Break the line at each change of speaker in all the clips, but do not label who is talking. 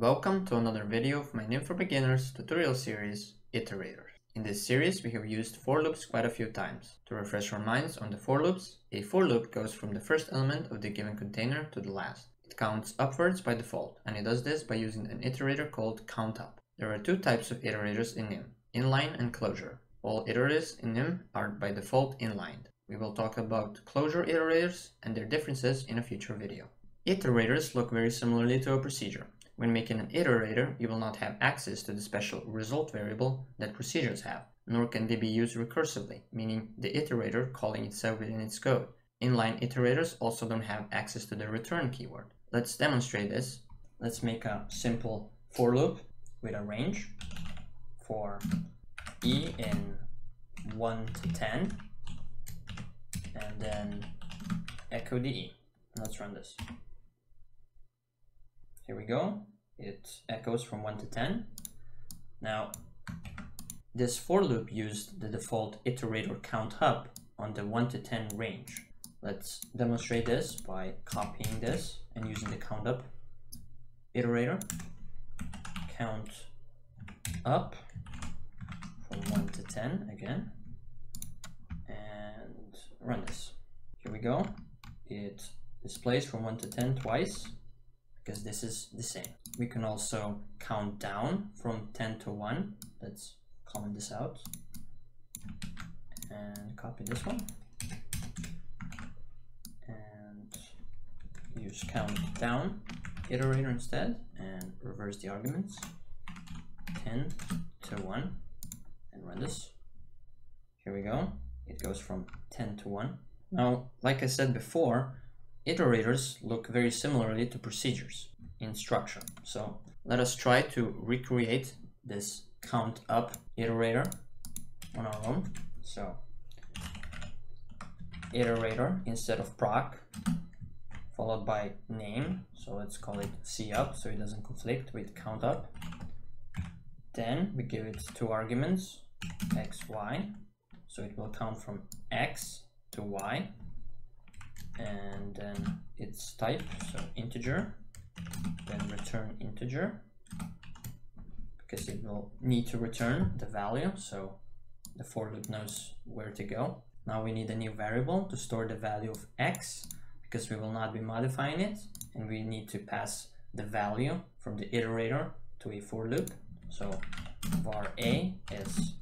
Welcome to another video of my Nim for Beginners tutorial series, Iterators. In this series we have used for loops quite a few times. To refresh our minds on the for loops, a for loop goes from the first element of the given container to the last. It counts upwards by default, and it does this by using an iterator called countup. There are two types of iterators in Nim, inline and closure. All iterators in Nim are by default inlined. We will talk about closure iterators and their differences in a future video. Iterators look very similarly to a procedure. When making an iterator, you will not have access to the special result variable that procedures have, nor can they be used recursively, meaning the iterator calling itself within its code. Inline iterators also don't have access to the return keyword. Let's demonstrate this. Let's make a simple for loop with a range for e in 1 to 10 and then echo the e. Let's run this. Here we go. It echoes from 1 to 10. Now, this for loop used the default iterator count up on the 1 to 10 range. Let's demonstrate this by copying this and using the count up iterator. Count up from 1 to 10 again and run this. Here we go. It displays from 1 to 10 twice because this is the same. We can also count down from 10 to 1. Let's comment this out and copy this one and use count down iterator instead and reverse the arguments 10 to 1 and run this. Here we go. It goes from 10 to 1. Now, like I said before, Iterators look very similarly to procedures in structure. So let us try to recreate this count up iterator on our own. So iterator instead of proc followed by name. So let's call it c up so it doesn't conflict with count up. Then we give it two arguments, x, y. So it will count from x to y and then its type, so integer, then return integer, because it will need to return the value, so the for loop knows where to go. Now we need a new variable to store the value of x, because we will not be modifying it, and we need to pass the value from the iterator to a for loop. So var a is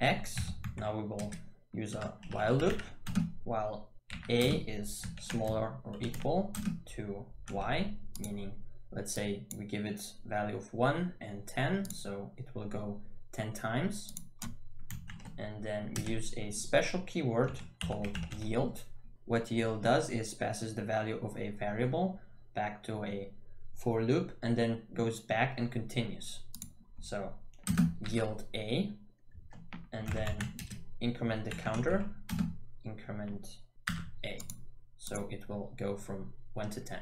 x. Now we will use a while loop while a is smaller or equal to y, meaning let's say we give it value of 1 and 10, so it will go 10 times. And then we use a special keyword called yield. What yield does is passes the value of a variable back to a for loop and then goes back and continues. So yield a and then increment the counter, increment a. So it will go from 1 to 10.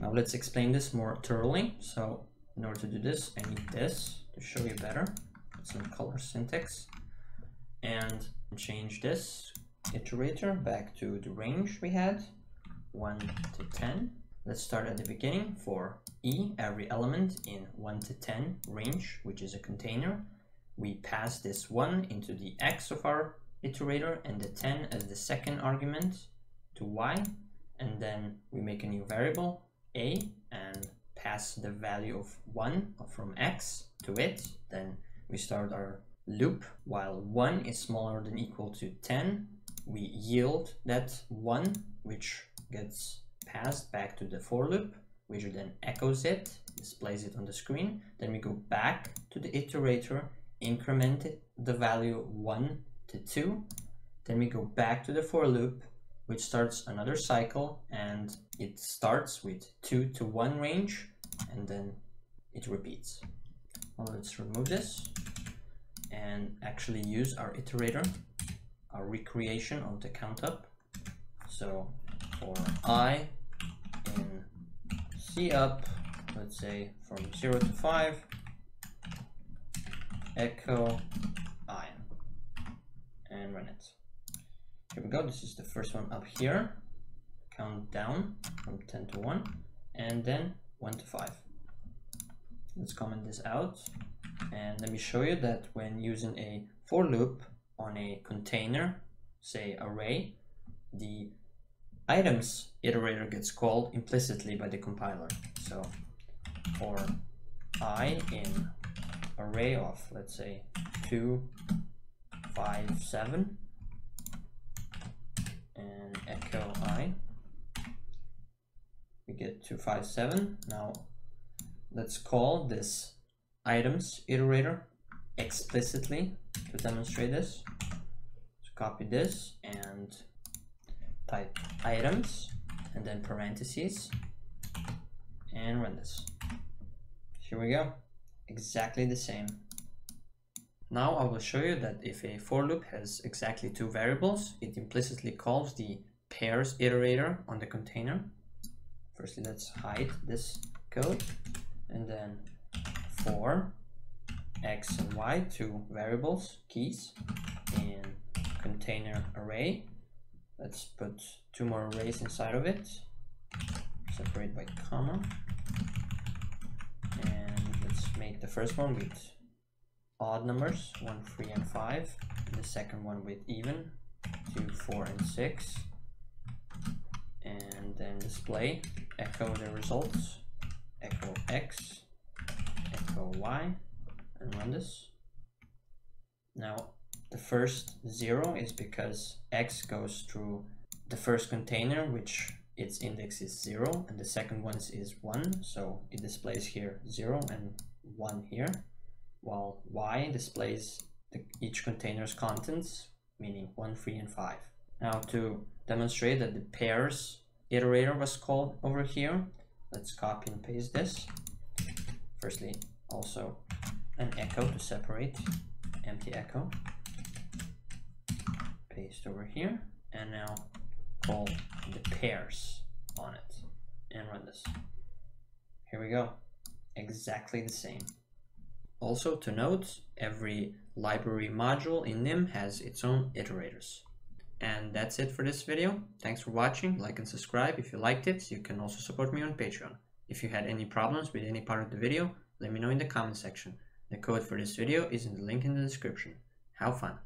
Now let's explain this more thoroughly. So in order to do this, I need this to show you better. Some color syntax and change this iterator back to the range we had, 1 to 10. Let's start at the beginning for e, every element in 1 to 10 range, which is a container. We pass this 1 into the x of our iterator and the 10 as the second argument to y and then we make a new variable a and pass the value of 1 from x to it. Then we start our loop. While 1 is smaller than equal to 10 we yield that 1 which gets passed back to the for loop which then echoes it displays it on the screen. Then we go back to the iterator increment the value 1 to 2 then we go back to the for loop which starts another cycle and it starts with 2 to 1 range and then it repeats. Well, let's remove this and actually use our iterator, our recreation of the count up. So for i in c up, let's say from 0 to 5, echo i and run it. Here we go. This is the first one up here. Count down from 10 to 1 and then 1 to 5. let's comment this out. And let me show you that when using a for loop on a container, say array, the items iterator gets called implicitly by the compiler. So for i in array of, let's say, 2, 5, 7, and echo i, we get 257. Now let's call this items iterator explicitly to demonstrate this. Copy this and type items and then parentheses and run this. Here we go, exactly the same. Now I will show you that if a for loop has exactly two variables, it implicitly calls the pairs iterator on the container. Firstly, let's hide this code and then for x and y, two variables, keys in container array. Let's put two more arrays inside of it, separate by comma. And let's make the first one with odd numbers, 1, 3, and 5. And the second one with even, 2, 4, and 6. And then display, echo the results, echo x, echo y, and run this. Now, the first 0 is because x goes through the first container, which its index is 0, and the second one is 1, so it displays here 0 and 1 here while y displays the, each container's contents, meaning 1, 3, and 5. Now to demonstrate that the pairs iterator was called over here, let's copy and paste this. Firstly, also an echo to separate, empty echo. Paste over here, and now call the pairs on it, and run this. Here we go, exactly the same. Also to note, every library module in NIM has its own iterators. And that's it for this video. Thanks for watching, like and subscribe if you liked it. You can also support me on Patreon. If you had any problems with any part of the video, let me know in the comment section. The code for this video is in the link in the description. Have fun!